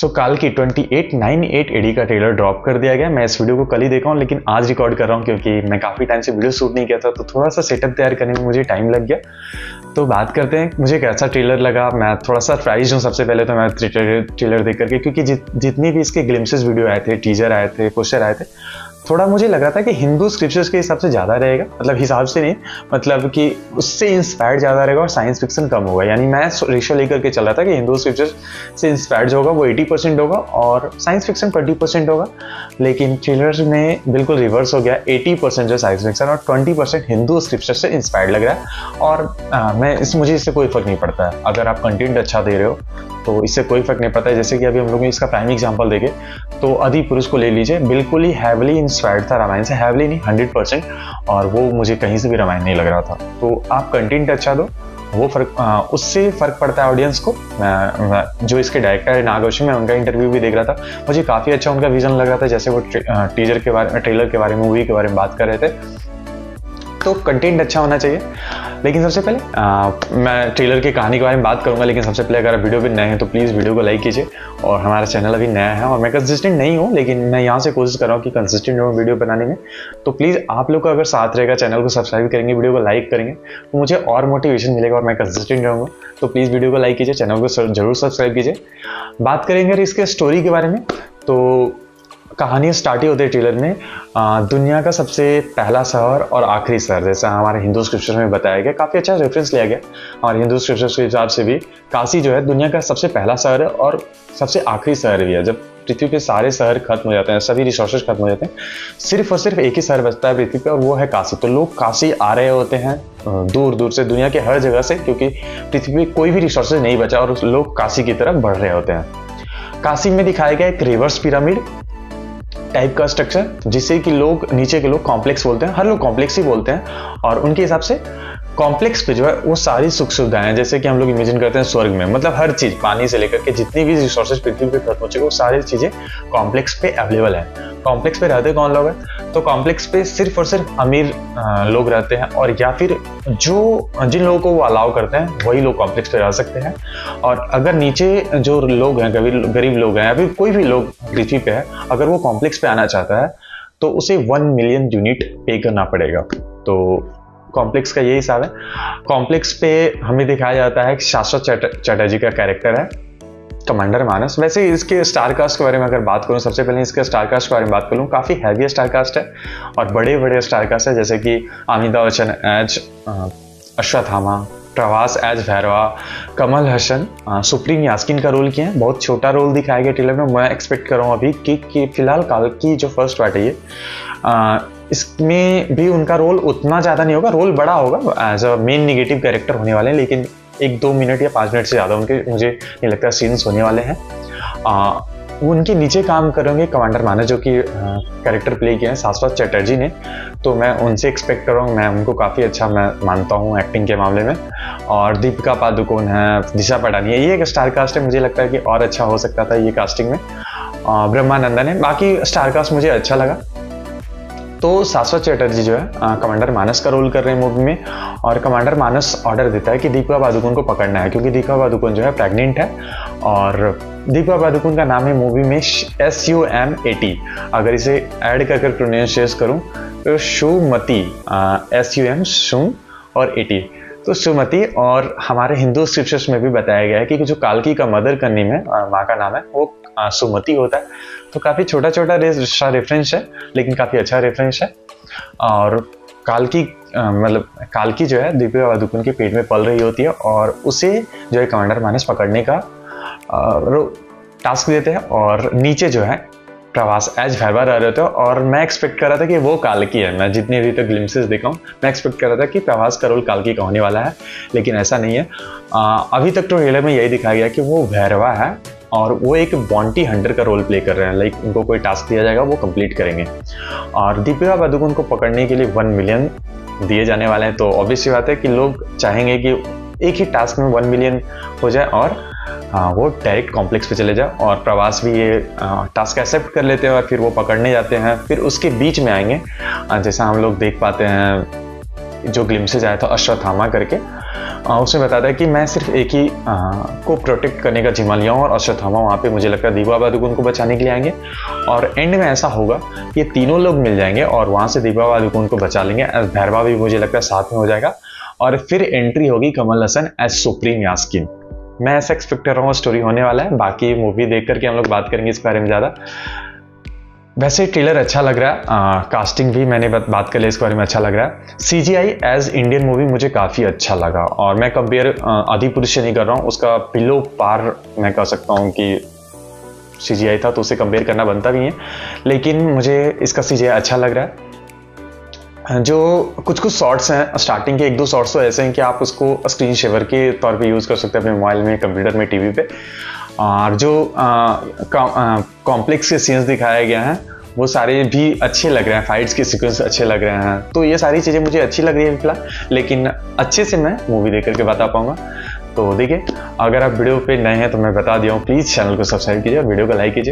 सो so, काल की 2898 AD का ट्रेलर ड्रॉप कर दिया गया। मैं इस वीडियो को कल ही देखा हूँ लेकिन आज रिकॉर्ड कर रहा हूँ क्योंकि मैं काफ़ी टाइम से वीडियो शूट नहीं किया था तो थोड़ा सा सेटअप तैयार करने में मुझे टाइम लग गया। तो बात करते हैं मुझे कैसा ट्रेलर लगा? मैं थोड़ा सा प्राइज हूँ सबसे पहले तो मैं ट्रेलर देख करके क्योंकि जितनी भी इसके ग्लिम्सेज वीडियो आए थे टीजर आए थे पोस्टर आए थे थोड़ा मुझे लग रहा था कि हिंदू स्क्रिप्चर्स के हिसाब से ज़्यादा रहेगा। मतलब हिसाब से नहीं मतलब कि उससे इंस्पायर्ड ज़्यादा रहेगा और साइंस फिक्सन कम होगा। यानी मैं रेशो लेकर के चला था कि हिंदू स्क्रिप्चर्स से इंस्पायर्ड जो होगा वो 80 परसेंट होगा और साइंस फिक्सन 20 परसेंट होगा। लेकिन ट्रेलर में बिल्कुल रिवर्स हो गया 80 परसेंट जो साइंस फिक्सन और 20 परसेंट हिंदू स्क्रिप्चर से इंस्पायर्ड लग रहा है। और आ, मैं इस मुझे इससे कोई फ़र्क नहीं पड़ता है। अगर आप कंटेंट अच्छा दे रहे हो तो इससे कोई फ़र्क नहीं पड़ता है। जैसे कि अभी हम लोग इसका प्राइम एग्ज़ाम्पल देखें तो अधि पुरुष को ले लीजिए बिल्कुल ही हैवली इंस्पायर्ड था रामायण से हैवली नहीं हंड्रेड परसेंट और वो मुझे कहीं से भी रामायण नहीं लग रहा था। तो आप कंटेंट अच्छा दो, वो फ़र्क उससे फ़र्क पड़ता है ऑडियंस को। जो इसके डायरेक्टर है नागोशी मैं उनका इंटरव्यू भी देख रहा था। मुझे काफ़ी अच्छा उनका विजन लग रहा था, जैसे वो टीजर के बारे में ट्रेलर के बारे में मूवी के बारे में बात कर रहे थे। तो कंटेंट अच्छा होना चाहिए। लेकिन सबसे पहले आ, मैं ट्रेलर की कहानी के बारे में बात करूँगा लेकिन सबसे पहले अगर वीडियो भी नए हैं तो प्लीज़ वीडियो को लाइक कीजिए। और हमारा चैनल अभी नया है और मैं कंसिस्टेंट नहीं हूँ लेकिन मैं यहाँ से कोशिश कर रहा हूँ कि कंसिस्टेंट रहूँ वीडियो बनाने में। तो प्लीज़ आप लोग का अगर साथ रहेगा चैनल को सब्सक्राइब करेंगे वीडियो को लाइक करेंगे तो मुझे और मोटिवेशन मिलेगा और मैं कंसिस्टेंट रहूँगा। तो प्लीज़ वीडियो को लाइक कीजिए चैनल को ज़रूर सब्सक्राइब कीजिए। बात करेंगे अगर इसके स्टोरी के बारे में तो कहानी स्टार्ट ही होती है ट्रेलर में। दुनिया का सबसे पहला शहर और आखिरी शहर, जैसा हमारे हिंदू स्क्रिप्चर में बताया गया, काफ़ी अच्छा रेफरेंस लिया गया। हमारे हिंदू स्क्रिप्चर के हिसाब से भी काशी जो है दुनिया का सबसे पहला शहर है और सबसे आखिरी शहर भी है। जब पृथ्वी पे सारे शहर खत्म हो जाते हैं, सभी रिसोर्सेज खत्म हो जाते हैं, सिर्फ़ और सिर्फ़ एक ही शहर बचता है पृथ्वी पे और वो है काशी। तो लोग काशी आ रहे होते हैं दूर दूर से, दुनिया के हर जगह से, क्योंकि पृथ्वी पे कोई भी रिसोर्सेज नहीं बचा और लोग काशी की तरफ़ बढ़ रहे होते हैं। काशी में दिखाया गया एक रिवर्स पिरामिड टाइप का स्ट्रक्चर जिसे कि लोग, नीचे के लोग कॉम्प्लेक्स बोलते हैं, हर लोग कॉम्प्लेक्स ही बोलते हैं और उनके हिसाब से कॉम्प्लेक्स पे जो है, वो सारी सुख सुविधाएँ जैसे कि हम लोग इमेजिन करते हैं स्वर्ग में। मतलब हर चीज़, पानी से लेकर के जितनी भी रिसोर्सेज पृथ्वी पे खत्म हो चुके वो सारी चीज़ें कॉम्प्लेक्स पे अवेलेबल है। कॉम्प्लेक्स पे रहते कौन लोग हैं? तो कॉम्प्लेक्स पे सिर्फ़ और सिर्फ़ अमीर लोग रहते हैं और या फिर जो, जिन लोगों को वो अलाउ करते हैं, वही लोग कॉम्प्लेक्स पे रह सकते हैं। और अगर नीचे जो लोग हैं गरीब लोग हैं, या फिर कोई भी लोग पृथ्वी पे है, अगर वो कॉम्प्लेक्स पे आना चाहता है तो उसे वन मिलियन यूनिट पे करना पड़ेगा। तो कॉम्प्लेक्स का यही हिसाब है। कॉम्प्लेक्स पे हमें दिखाया जाता है शाश्वत चटर्जी का कैरेक्टर है कमांडर मानस। वैसे इसके स्टार कास्ट के बारे में अगर बात करूँ सबसे पहले इसके स्टार कास्ट के बारे में बात करूँ काफ़ी हैवी स्टार कास्ट है और बड़े बड़े स्टार कास्ट है जैसे कि Amitabh Bachchan as Ashwatthama Prabhas as Bhairava Kamal Haasan supreme Yaskin का रोल किया है। बहुत छोटा रोल दिखाया गया ट्रेलर में। मैं एक्सपेक्ट कर रहा हूँ अभी कि, कि फ़िलहाल काल की जो फ़र्स्ट पार्ट है ये इसमें भी उनका रोल उतना ज़्यादा नहीं होगा रोल बड़ा होगा as a main negative character होने वाले हैं, लेकिन एक दो मिनट या पाँच मिनट से ज़्यादा उनके, मुझे नहीं लगता सीन्स होने वाले हैं। उनके नीचे काम करेंगे कमांडर मानस जो कि कैरेक्टर प्ले किए हैं शाश्वत चटर्जी ने तो मैं उनसे एक्सपेक्ट कर रहा हूँ, मैं उनको काफ़ी अच्छा मैं मानता हूँ एक्टिंग के मामले में। और दीपिका पादुकोण है, दिशा पटानी है ये एक स्टार कास्ट है, मुझे लगता है कि और अच्छा हो सकता था ये कास्टिंग में। ब्रह्मानंदन है बाकी स्टार कास्ट मुझे अच्छा लगा। तो शाश्वत चैटर्जी जो है कमांडर मानस का रोल कर रहे हैं मूवी में और कमांडर मानस ऑर्डर देता है कि दीपिका पादुकोण को पकड़ना है, क्योंकि दीपिका पादुकोण जो है प्रेग्नेंट है और दीपिका पादुकोण का नाम है मूवी में S U M A T अगर इसे ऐड कर कर प्रोनाउंसिएस करूँ तो शुमती एस यू एम शुम और ए टी तो सुमति और हमारे हिंदू स्क्रिप्चर्स में भी बताया गया है कि जो कालकी का मदर करने में माँ का नाम है, वो सुमति होता है। तो काफ़ी छोटा छोटा रेफरेंस है, लेकिन काफ़ी अच्छा रेफरेंस है। और कालकी मतलब कालकी जो है, दीपिका पादुकोण के पेट में पल रही होती है और उसे जो है कमांडर मानस पकड़ने का टास्क देते हैं और नीचे जो है प्रवास एज भैरवा रह रहे थे और मैं एक्सपेक्ट कर रहा था कि वो काल की है। मैं जितने अभी तक ग्लिम्सेस देखा हूँ मैं एक्सपेक्ट कर रहा था कि प्रवास का रोल काल की होने वाला है लेकिन ऐसा नहीं है। आ, अभी तक तो ट्रेलर में यही दिखाया गया कि वो भैरवा है और वो एक बॉन्टी हंटर का रोल प्ले कर रहे हैं। लाइक उनको कोई टास्क दिया जाएगा वो कंप्लीट करेंगे। और दीपिका पादुकोण को पकड़ने के लिए वन मिलियन दिए जाने वाले हैं। तो ऑब्वियसली बात है कि लोग चाहेंगे कि एक ही टास्क में वन मिलियन हो जाए और वो डायरेक्ट कॉम्प्लेक्स पे चले जाए और प्रवास भी ये टास्क एक्सेप्ट कर लेते हैं और फिर वो पकड़ने जाते हैं। फिर उसके बीच में आएँगे। जैसा हम लोग देख पाते हैं जो ग्लिम्सेज आया था अश्वत्थामा करके उसमें बताता है कि मैं सिर्फ़ एक ही आ, को प्रोटेक्ट करने का जिम्मा लिया हूँ और अश्वत्थामा वहाँ पे मुझे लगता है दीपा पादुकोण को बचाने के लिए आएँगे। और एंड में ऐसा होगा ये तीनों लोग मिल जाएँगे और वहाँ से दीपा को बचा लेंगे। भैरवा भी मुझे लगता है साथ में हो जाएगा। और फिर एंट्री होगी Kamal Hassan as supreme Yaskin मैं ऐसा एक्सपेक्ट कर रहा हूँ स्टोरी होने वाला है। बाकी मूवी देख करके हम लोग बात करेंगे इस बारे में ज़्यादा। वैसे ट्रेलर अच्छा लग रहा है। कास्टिंग भी मैंने बात, बात कर लिया इसके बारे में अच्छा लग रहा है। C G I as Indian movie मुझे काफ़ी अच्छा लगा। और मैं कंपेयर आदि पुरुष से नहीं कर रहा हूँ उसका पिलो पार मैं कह सकता हूँ कि सी जी आई था तो उसे कंपेयर करना बनता भी है। लेकिन मुझे इसका सी जी आई अच्छा लग रहा है। जो कुछ कुछ शॉर्ट्स हैं स्टार्टिंग के एक दो शॉर्ट्स तो ऐसे हैं कि आप उसको स्क्रीन शेवर के तौर पे यूज़ कर सकते हैं अपने मोबाइल में कंप्यूटर में टीवी पे। और जो कॉम्प्लेक्स के सीन्स दिखाए गए हैं, वो सारे भी अच्छे लग रहे हैं फाइट्स के सीक्वेंस अच्छे लग रहे हैं। तो ये सारी चीज़ें मुझे अच्छी लग रही है फ़िलहाल, लेकिन अच्छे से मैं मूवी देख करके बता पाऊँगा। तो देखिए, अगर आप वीडियो पे नए हैं तो मैं बता दिया हूँ प्लीज़ चैनल को सब्सक्राइब कीजिए और वीडियो को लाइक कीजिए।